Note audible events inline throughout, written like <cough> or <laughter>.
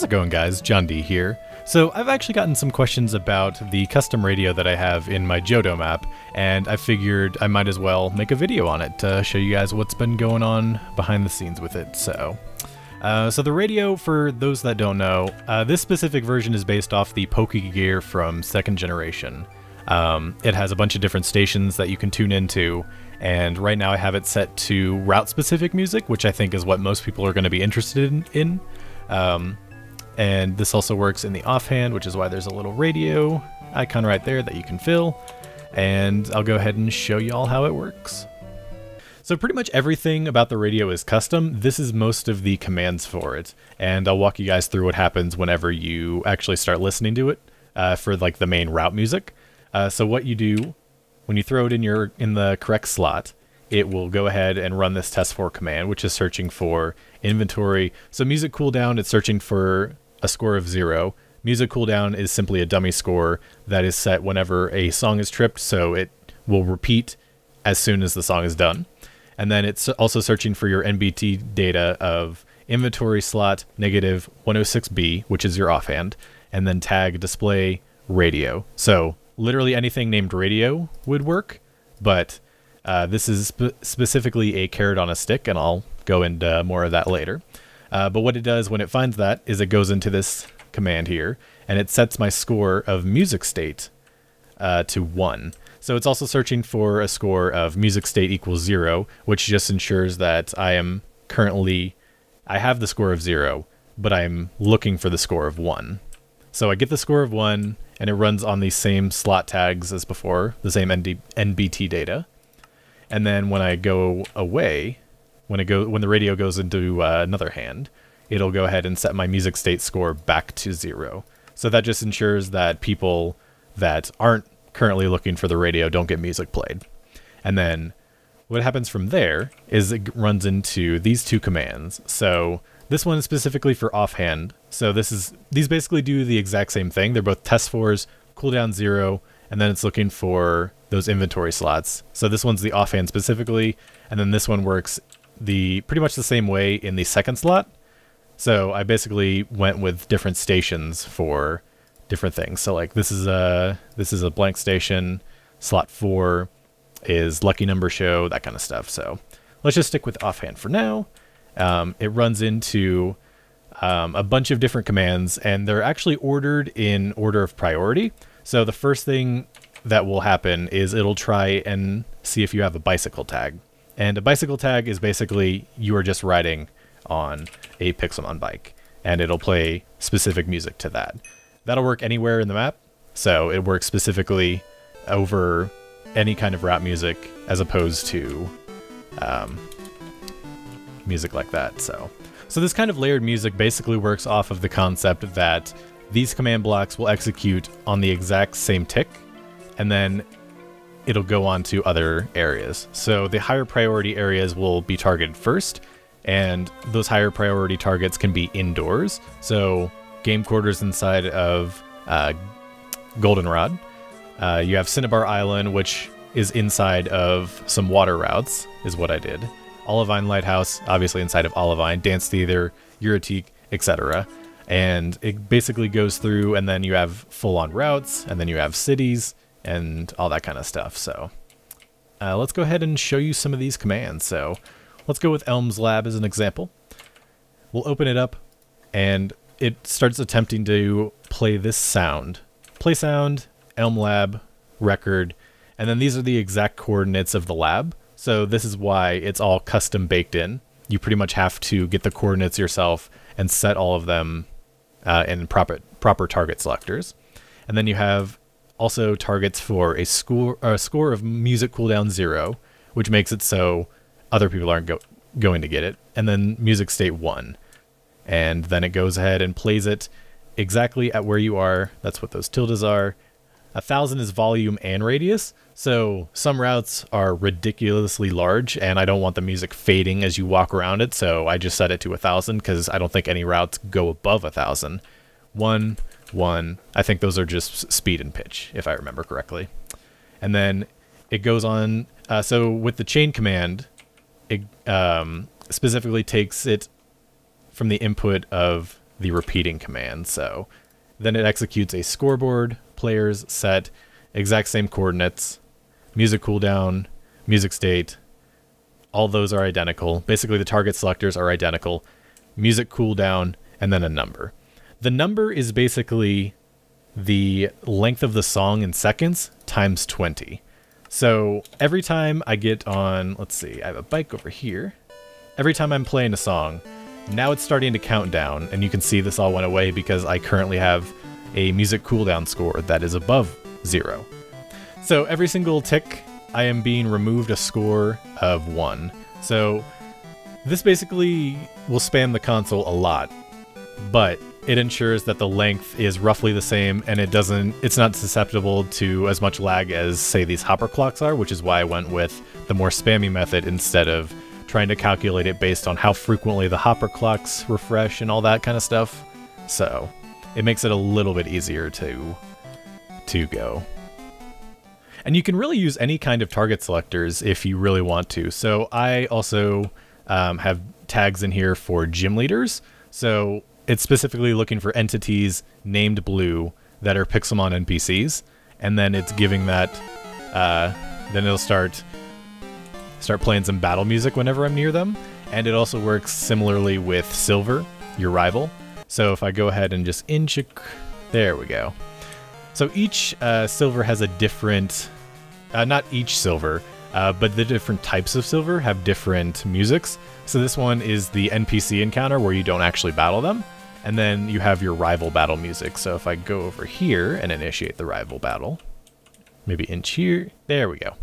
How's it going, guys? John D here. So, I've actually gotten some questions about the custom radio that I have in my Johto map, and I figured I might as well make a video on it to show you guys what's been going on behind the scenes with it. So, uh, so the radio, for those that don't know, uh, this specific version is based off the Pokegear from second generation. Um, it has a bunch of different stations that you can tune into, and right now I have it set to route-specific music, which I think is what most people are going to be interested in. in. Um, and this also works in the offhand, which is why there's a little radio icon right there that you can fill. And I'll go ahead and show you all how it works. So pretty much everything about the radio is custom. This is most of the commands for it, and I'll walk you guys through what happens whenever you actually start listening to it uh, for like the main route music. Uh, so what you do when you throw it in your in the correct slot, it will go ahead and run this test for command, which is searching for inventory. So music cooldown, it's searching for a score of zero. Music cooldown is simply a dummy score that is set whenever a song is tripped, so it will repeat as soon as the song is done. And then it's also searching for your NBT data of inventory slot negative 106B, which is your offhand, and then tag display radio. So literally anything named radio would work, but uh, this is spe- specifically a carrot on a stick, and I'll go into more of that later. Uh, but what it does when it finds that is it goes into this command here, and it sets my score of music state uh, to 1. So it's also searching for a score of music state equals zero, which just ensures that I am currently, I have the score of zero, but I'm looking for the score of one. So I get the score of one, and it runs on the same slot tags as before, the same ND, NBT data. And then when I go away, when it go when the radio goes into uh, another hand, it'll go ahead and set my music state score back to zero. So that just ensures that people that aren't currently looking for the radio don't get music played. And then what happens from there is it runs into these two commands. So this one is specifically for offhand. So this is these basically do the exact same thing. They're both test fours, cooldown zero, and then it's looking for those inventory slots. So this one's the offhand specifically, and then this one works the pretty much the same way in the second slot. So I basically went with different stations for different things. So like this is a this is a blank station. Slot four is lucky number show, that kind of stuff. So let's just stick with offhand for now. Um, it runs into um, a bunch of different commands, and they're actually ordered in order of priority. So the first thing that will happen is it'll try and see if you have a bicycle tag. And a bicycle tag is basically you are just riding on a Pixelmon bike, and it'll play specific music to that. That'll work anywhere in the map, so it works specifically over any kind of rap music as opposed to um, music like that. So, so this kind of layered music basically works off of the concept that these command blocks will execute on the exact same tick, and then it'll go on to other areas. So the higher priority areas will be targeted first, and those higher priority targets can be indoors. So Game Corners inside of uh, Goldenrod. Uh, you have Cinnabar Island, which is inside of some water routes, is what I did. Olivine Lighthouse, obviously inside of Olivine, Dance Theater, Ecruteak, etc. And it basically goes through, and then you have full on routes, and then you have cities, and all that kind of stuff. So uh, let's go ahead and show you some of these commands. So let's go with Elms Lab as an example. We'll open it up, and it starts attempting to play this sound. Play sound, Elm Lab, record, and then these are the exact coordinates of the lab. So this is why it's all custom baked in. You pretty much have to get the coordinates yourself and set all of them uh, in proper proper target selectors. And then you have also targets for a score a score of music cooldown zero, which makes it so other people aren't go, going to get it. And then music state one, and then it goes ahead and plays it exactly at where you are. That's what those tildes are. A thousand is volume and radius, so some routes are ridiculously large, and I don't want the music fading as you walk around it, so I just set it to a thousand because I don't think any routes go above a thousand. One, one. I think those are just speed and pitch, if I remember correctly. And then it goes on. Uh, so with the chain command, it um, specifically takes it from the input of the repeating command. So then it executes a scoreboard, players, set, exact same coordinates, music cooldown, music state. All those are identical. Basically, the target selectors are identical. Music cooldown, and then a number. The number is basically the length of the song in seconds times 20. So every time I get on, let's see, I have a bike over here. Every time I'm playing a song, now it's starting to count down, and you can see this all went away because I currently have a music cooldown score that is above zero. So every single tick, I am being removed a score of one. So this basically will spam the console a lot, but it ensures that the length is roughly the same and it doesn't it's not susceptible to as much lag as say these hopper clocks are, which is why I went with the more spammy method instead of trying to calculate it based on how frequently the hopper clocks refresh and all that kind of stuff. So, it makes it a little bit easier to to go. And you can really use any kind of target selectors if you really want to. So I also um, have tags in here for gym leaders. So it's specifically looking for entities named blue that are Pixelmon NPCs, and then it's giving that. Uh, then it'll start start playing some battle music whenever I'm near them, and it also works similarly with Silver, your rival. So if I go ahead and just inch, there we go. So each uh, silver has a different, uh, not each silver, uh, but the different types of silver have different musics. So this one is the NPC encounter where you don't actually battle them. And then you have your rival battle music. So if I go over here and initiate the rival battle, maybe inch here, there we go.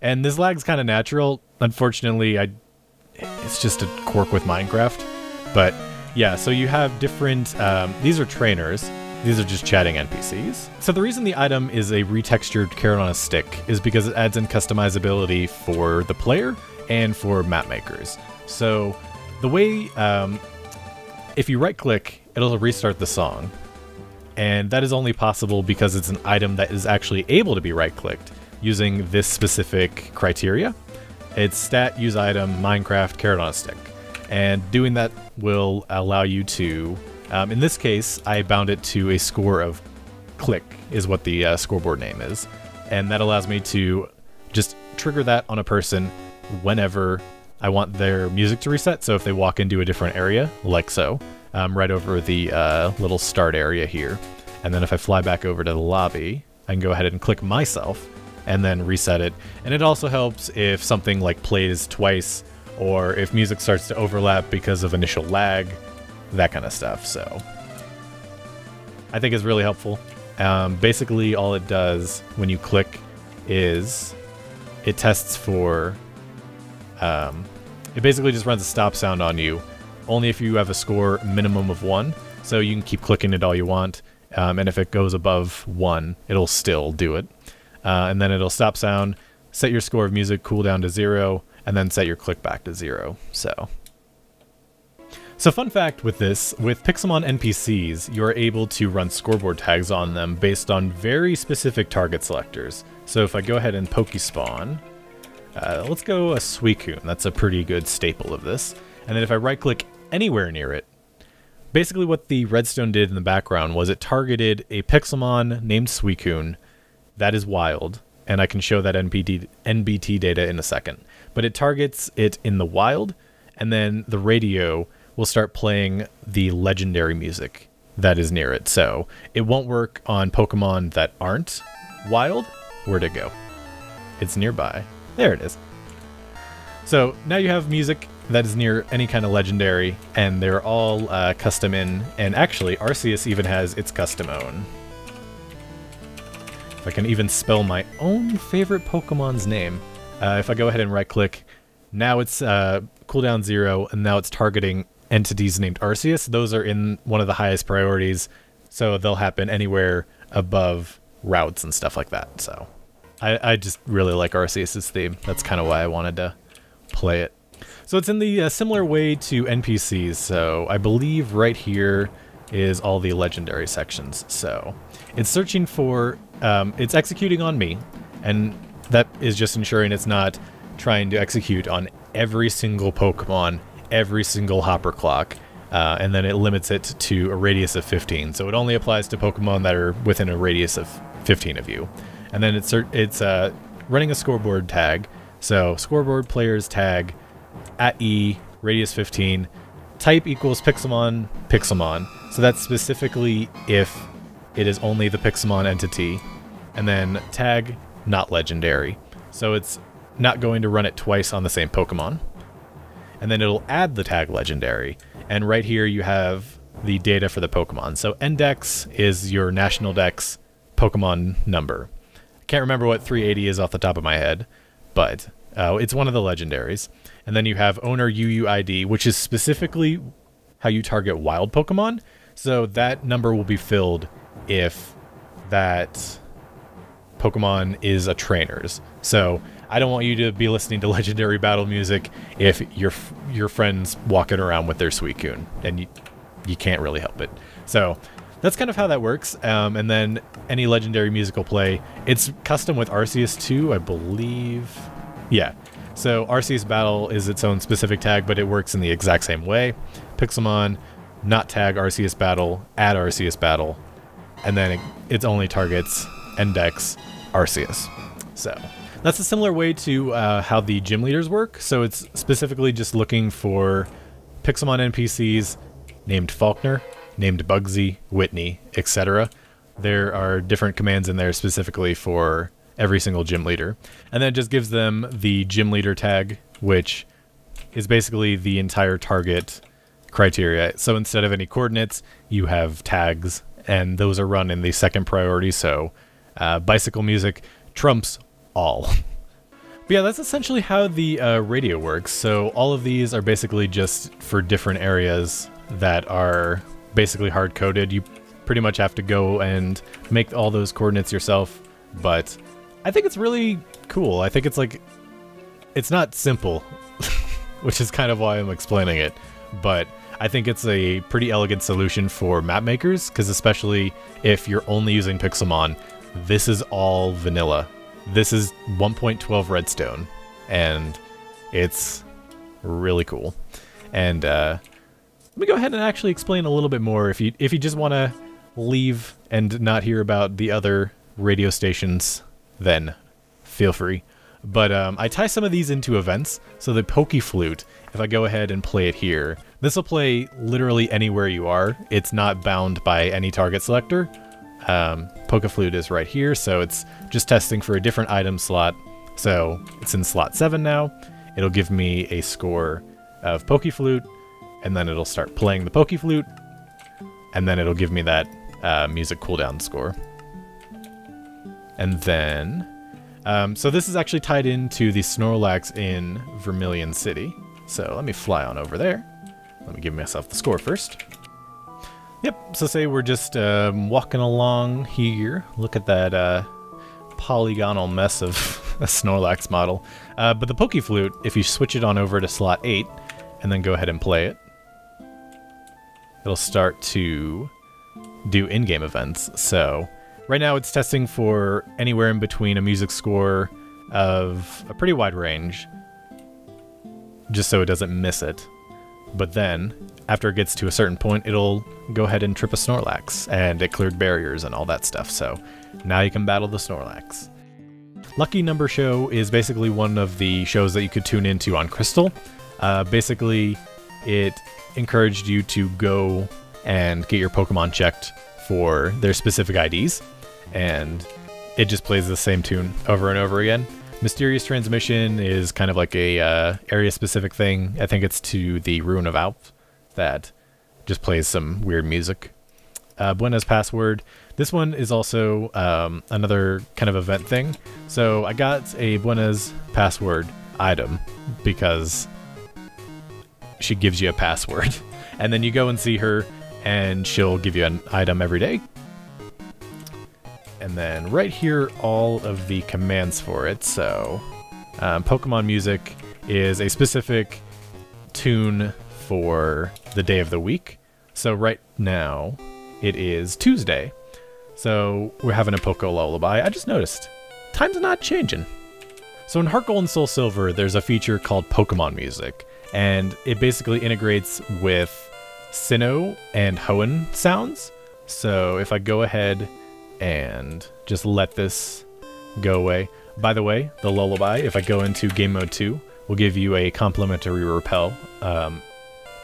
And this lag's kind of natural. Unfortunately, I it's just a quirk with Minecraft. But yeah, so you have different, um, these are trainers. These are just chatting NPCs. So the reason the item is a retextured carrot on a stick is because it adds in customizability for the player and for map makers. So the way, um, if you right click, it'll restart the song. And that is only possible because it's an item that is actually able to be right clicked using this specific criteria. It's stat, use item, Minecraft, carrot on a stick. And doing that will allow you to, um, in this case, I bound it to a score of click, is what the uh, scoreboard name is. And that allows me to just trigger that on a person whenever I want their music to reset. So if they walk into a different area, like so, um, right over the uh, little start area here. And then if I fly back over to the lobby, I can go ahead and click myself and then reset it. And it also helps if something like plays twice or if music starts to overlap because of initial lag, that kind of stuff. So I think is really helpful. Um, basically, all it does when you click is it tests for. Um, it basically just runs a stop sound on you, only if you have a score minimum of one. So you can keep clicking it all you want, um, and if it goes above one, it'll still do it uh, and then it'll stop sound, set your score of music cooldown to zero, and then set your click back to zero. So. So fun fact with this, with Pixelmon NPCs, you are able to run scoreboard tags on them based on very specific target selectors. So if I go ahead and Pokespawn, uh, let's go a Suicune, that's a pretty good staple of this. And then if I right click anywhere near it, basically what the redstone did in the background was it targeted a Pixelmon named Suicune that is wild, and I can show that NBT data in a second. But it targets it in the wild, and then the radio will start playing the legendary music that is near it. So it won't work on Pokemon that aren't wild. Where'd it go? It's nearby. There it is. So now you have music that is near any kind of legendary, and they're all uh, custom in. And actually, Arceus even has its custom own. If I can even spell my own favorite Pokemon's name. Uh, if I go ahead and right click, now it's uh, cooldown zero, and now it's targeting entities named Arceus. Those are in one of the highest priorities, so they'll happen anywhere above routes and stuff like that. So I, I just really like Arceus's theme. That's kind of why I wanted to play it. So it's in the uh, similar way to NPCs. So I believe right here is all the legendary sections. So it's searching for, um, it's executing on me, and that is just ensuring it's not trying to execute on every single Pokemon, every single Hopper Clock, uh, and then it limits it to a radius of 15. So it only applies to Pokemon that are within a radius of 15 of you. And then it's it's uh, running a scoreboard tag. So scoreboard players tag at E radius 15 type equals Pixelmon Pixelmon. So that's specifically if it is only the Pixelmon entity. And then tag not legendary. So it's not going to run it twice on the same Pokemon. And then it'll add the tag legendary. And right here you have the data for the Pokemon. So Index is your national dex Pokemon number. Can't remember what 380 is off the top of my head, but uh, it's one of the legendaries. And then you have owner UUID, which is specifically how you target wild Pokemon. So that number will be filled if that Pokemon is a trainer's. So I don't want you to be listening to <laughs> legendary battle music if your your friends walking around with their Suicune, and you you can't really help it. So that's kind of how that works. Um, and then any legendary musical play, it's custom with Arceus too, I believe. Yeah. So Arceus Battle is its own specific tag, but it works in the exact same way. Pixelmon, not tag Arceus Battle, add Arceus Battle, and then it, it only targets Index Arceus. So that's a similar way to uh, how the gym leaders work. So it's specifically just looking for Pixelmon NPCs named Falkner, named Bugsy, Whitney, etc. There are different commands in there specifically for every single gym leader. And then it just gives them the gym leader tag, which is basically the entire target criteria. So instead of any coordinates, you have tags, and those are run in the second priority. So uh, bicycle music trumps all. <laughs> But yeah, that's essentially how the uh, radio works. So all of these are basically just for different areas that are basically hard coded. You pretty much have to go and make all those coordinates yourself. But I think it's really cool. I think it's like, it's not simple, <laughs> which is kind of why I'm explaining it. But I think it's a pretty elegant solution for map makers, because especially if you're only using Pixelmon, this is all vanilla this is 1.12 redstone, and it's really cool. And uh, let me go ahead and actually explain a little bit more. If you if you just want to leave and not hear about the other radio stations, then feel free. But um, I tie some of these into events. So the Poke Flute, if I go ahead and play it here, this will play literally anywhere you are. It's not bound by any target selector. Um, Pokeflute is right here, so it's just testing for a different item slot. So it's in slot 7 now. It'll give me a score of Pokeflute, and then it'll start playing the Pokeflute, and then it'll give me that uh, music cooldown score. And then, um, so this is actually tied into the Snorlax in Vermilion City. So let me fly on over there. Let me give myself the score first. Yep, so say we're just um, walking along here. Look at that uh, polygonal mess of <laughs> a Snorlax model. Uh, but the Pokeflute, if you switch it on over to slot 8, and then go ahead and play it, it'll start to do in-game events. So right now it's testing for anywhere in between a music score of a pretty wide range, just so it doesn't miss it. But then after it gets to a certain point, it'll go ahead and trip a Snorlax, and it cleared barriers and all that stuff, so now you can battle the Snorlax. Lucky Number Show is basically one of the shows that you could tune into on Crystal. Uh, basically, it encouraged you to go and get your Pokemon checked for their specific IDs, and it just plays the same tune over and over again. Mysterious Transmission is kind of like a uh, area-specific thing. I think it's to the Ruin of Alph that just plays some weird music. Uh, Buena's Password. This one is also um, another kind of event thing. So I got a Buena's Password item because she gives you a password. <laughs> And then you go and see her and she'll give you an item every day. And then right here, all of the commands for it. So um, Pokemon Music is a specific tune for the day of the week. So right now, it is Tuesday. So we're having a Poco Lullaby. I just noticed, time's not changing. So in Heart Gold and Soul Silver, there's a feature called Pokemon Music, and it basically integrates with Sinnoh and Hoenn sounds. So if I go ahead and just let this go away. By the way, the lullaby, if I go into game mode 2, will give you a complimentary repel um,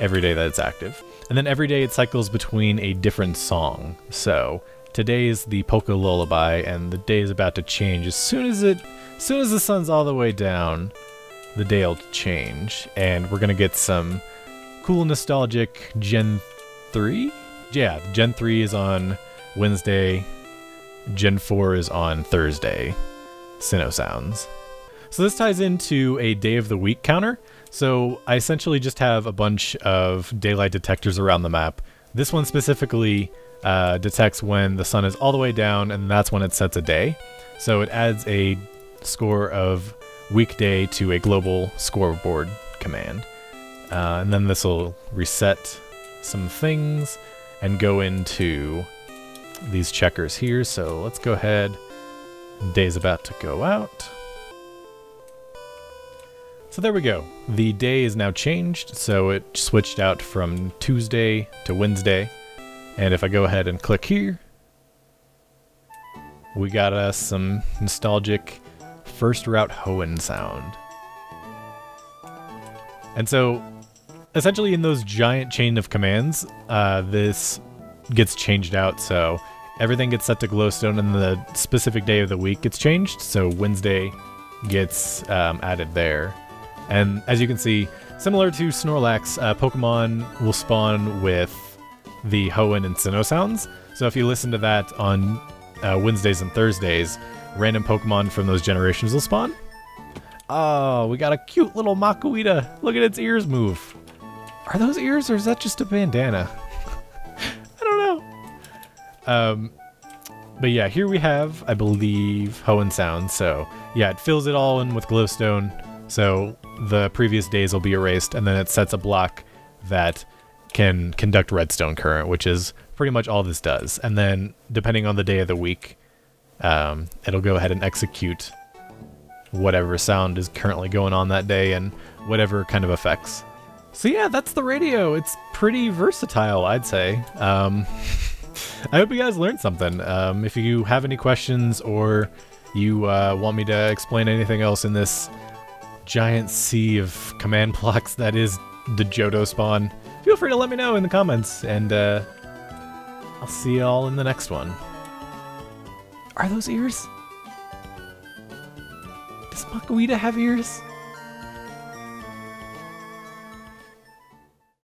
every day that it's active. And then every day it cycles between a different song. So today is the polka lullaby, and the day is about to change. As soon as it, as soon as the sun's all the way down, the day will change, and we're gonna get some cool nostalgic Gen 3. Yeah, Gen 3 is on Wednesday. Gen 4 is on Thursday. Sinnoh sounds. So this ties into a day of the week counter. So I essentially just have a bunch of daylight detectors around the map. This one specifically uh, detects when the sun is all the way down, and that's when it sets a day. So it adds a score of weekday to a global scoreboard command. Uh, and then this will reset some things and go into these checkers here. So let's go ahead. Day's about to go out. So there we go. The day is now changed, so it switched out from Tuesday to Wednesday. And if I go ahead and click here, we got us some nostalgic first route Hoenn sound. And so, essentially in those giant chain of commands, uh, this gets changed out, so everything gets set to glowstone and the specific day of the week gets changed, so Wednesday gets um, added there. And as you can see, similar to Snorlax, uh, Pokemon will spawn with the Hoenn and Sinnoh sounds. So if you listen to that on uh, Wednesdays and Thursdays, random Pokemon from those generations will spawn. Oh, we got a cute little Makuhita. Look at its ears move. Are those ears or is that just a bandana? <laughs> I don't know. Um, but yeah, here we have, I believe, Hoenn Sound. So yeah, it fills it all in with glowstone. So the previous days will be erased, and then it sets a block that can conduct redstone current, which is pretty much all this does. And then, depending on the day of the week, um, it'll go ahead and execute whatever sound is currently going on that day and whatever kind of effects. So yeah, that's the radio. It's pretty versatile, I'd say. Um, <laughs> I hope you guys learned something. Um, if you have any questions or you uh, want me to explain anything else in this giant sea of command <laughs> blocks that is the Johto spawn, feel free to let me know in the comments, and uh, I'll see y'all in the next one. Are those ears? Does Makuhita have ears?